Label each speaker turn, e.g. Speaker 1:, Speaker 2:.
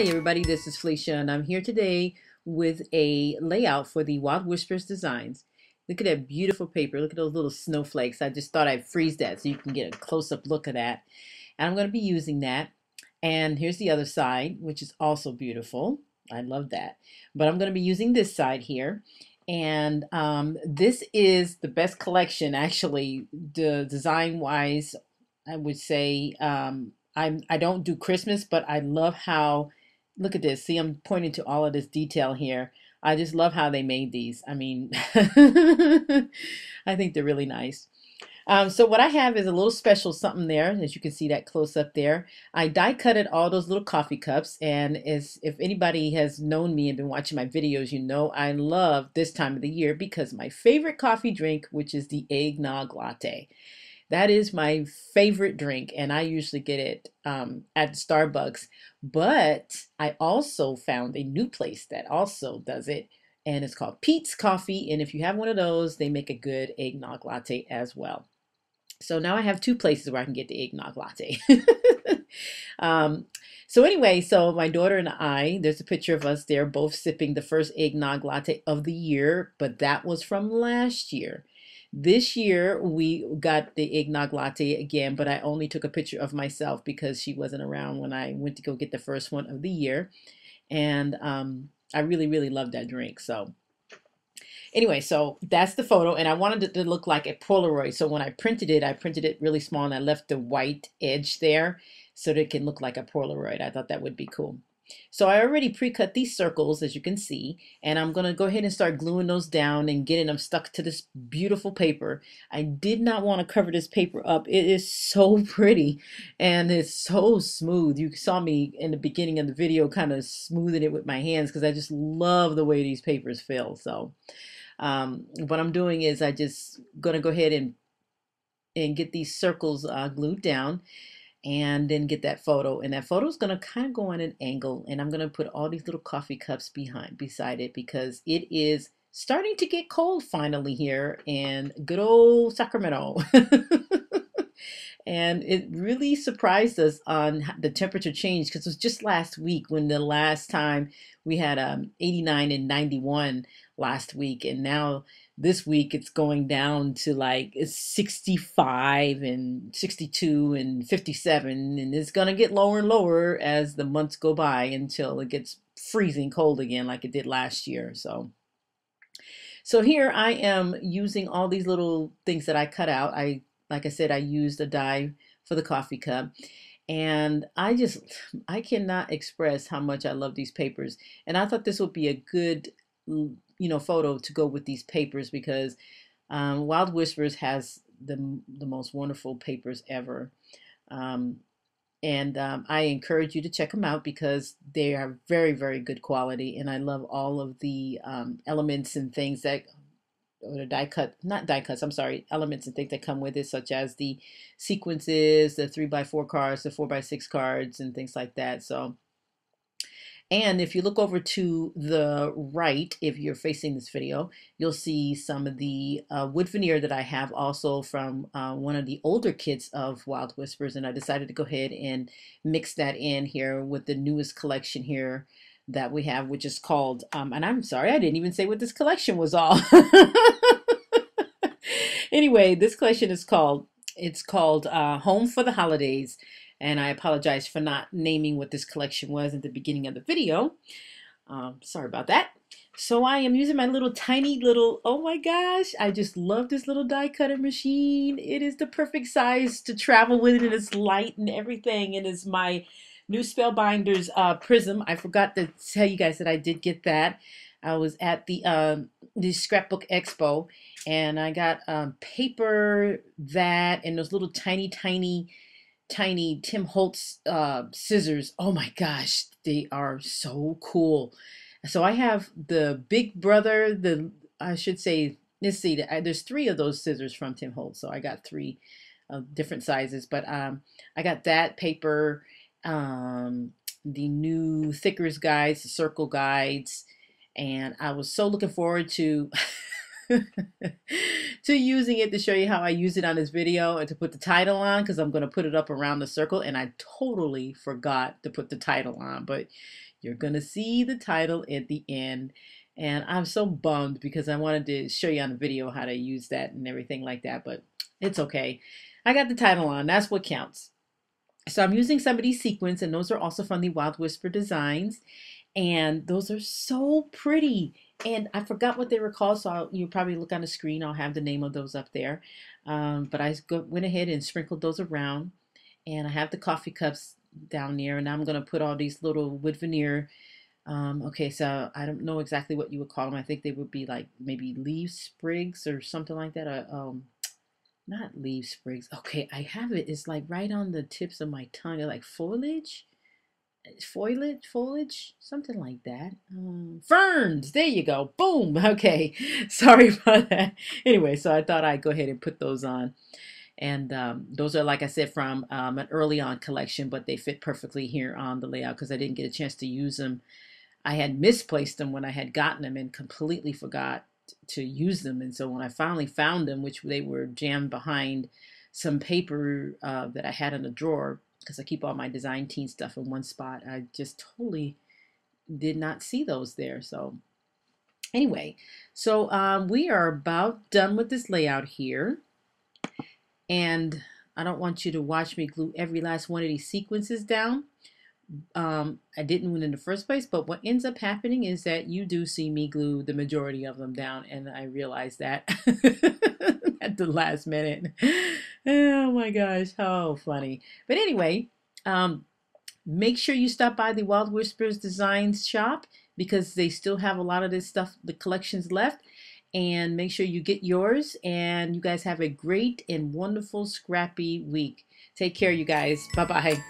Speaker 1: Hi everybody, this is Felicia and I'm here today with a layout for the Wild Whispers Designs. Look at that beautiful paper. Look at those little snowflakes. I just thought I'd freeze that so you can get a close-up look of that. And I'm going to be using that. And here's the other side, which is also beautiful. I love that. But I'm going to be using this side here. And um, this is the best collection, actually, the design-wise, I would say. Um, I'm, I don't do Christmas, but I love how, look at this. See, I'm pointing to all of this detail here. I just love how they made these. I mean, I think they're really nice. Um, so what I have is a little special something there, as you can see that close up there. I die cutted all those little coffee cups, and as if anybody has known me and been watching my videos, you know I love this time of the year because my favorite coffee drink, which is the eggnog latte. That is my favorite drink, and I usually get it um, at Starbucks. But I also found a new place that also does it, and it's called Peet's Coffee. And if you have one of those, they make a good eggnog latte as well. So now I have two places where I can get the eggnog latte. um, so anyway, so my daughter and I, there's a picture of us there both sipping the first eggnog latte of the year, but that was from last year. This year we got the eggnog latte again, but I only took a picture of myself because she wasn't around when I went to go get the first one of the year. And um, I really, really love that drink. So anyway, so that's the photo, and I wanted it to look like a Polaroid. So when I printed it, I printed it really small, and I left the white edge there so that it can look like a Polaroid. I thought that would be cool. So I already pre-cut these circles as you can see and I'm going to go ahead and start gluing those down and getting them stuck to this beautiful paper. I did not want to cover this paper up. It is so pretty and it's so smooth. You saw me in the beginning of the video kind of smoothing it with my hands because I just love the way these papers feel. So um, what I'm doing is I just going to go ahead and and get these circles uh, glued down and then get that photo and that photo is going to kind of go on an angle and I'm going to put all these little coffee cups behind beside it because it is starting to get cold finally here in good old Sacramento and it really surprised us on the temperature change because it was just last week when the last time we had um, 89 and 91 last week and now this week it's going down to like it's 65 and 62 and 57 and it's going to get lower and lower as the months go by until it gets freezing cold again like it did last year so. So here I am using all these little things that I cut out. I like I said I used a die for the coffee cup and I just I cannot express how much I love these papers and I thought this would be a good you know photo to go with these papers because um, Wild Whispers has the the most wonderful papers ever. Um, and um, I encourage you to check them out because they are very, very good quality. And I love all of the um, elements and things that, or the die cut, not die cuts, I'm sorry, elements and things that come with it, such as the sequences, the three by four cards, the four by six cards, and things like that. So and if you look over to the right, if you're facing this video, you'll see some of the uh, wood veneer that I have also from uh, one of the older kits of Wild Whispers. And I decided to go ahead and mix that in here with the newest collection here that we have, which is called, um, and I'm sorry, I didn't even say what this collection was all. anyway, this collection is called, it's called uh, Home for the Holidays and I apologize for not naming what this collection was at the beginning of the video. Um, sorry about that. So I am using my little tiny little, oh my gosh, I just love this little die cutter machine. It is the perfect size to travel with and it's light and everything. And It is my new Spellbinders uh, Prism. I forgot to tell you guys that I did get that. I was at the um, the scrapbook expo and I got um, paper that and those little tiny tiny tiny Tim Holtz uh, scissors. Oh my gosh, they are so cool. So I have the Big Brother, the I should say, let's see, there's three of those scissors from Tim Holtz. So I got three different sizes, but um, I got that paper, um, the new Thickers guides, the circle guides, and I was so looking forward to to using it to show you how I use it on this video and to put the title on because I'm going to put it up around the circle and I totally forgot to put the title on but you're going to see the title at the end and I'm so bummed because I wanted to show you on the video how to use that and everything like that but it's okay. I got the title on. That's what counts. So I'm using somebody's sequins and those are also from the Wild Whisper Designs and those are so pretty and I forgot what they were called, so I'll, you probably look on the screen. I'll have the name of those up there. Um, but I go, went ahead and sprinkled those around, and I have the coffee cups down there, and I'm going to put all these little wood veneer. Um, okay, so I don't know exactly what you would call them. I think they would be like maybe leaf sprigs or something like that. Uh, um, not leaf sprigs. Okay, I have it. It's like right on the tips of my tongue. Like foliage foliage, foliage, something like that. Um, ferns. There you go. Boom. Okay. Sorry about that. Anyway, so I thought I'd go ahead and put those on. And um, those are, like I said, from um, an early on collection, but they fit perfectly here on the layout because I didn't get a chance to use them. I had misplaced them when I had gotten them and completely forgot to use them. And so when I finally found them, which they were jammed behind some paper uh, that I had in a drawer, because I keep all my design teen stuff in one spot. I just totally did not see those there. So anyway, so um, we are about done with this layout here. And I don't want you to watch me glue every last one of these sequences down. Um, I didn't win in the first place, but what ends up happening is that you do see me glue the majority of them down, and I realize that at the last minute. Oh my gosh, how funny. But anyway, um, make sure you stop by the Wild Whispers Designs shop because they still have a lot of this stuff, the collections left. And make sure you get yours. And you guys have a great and wonderful scrappy week. Take care, you guys. Bye bye.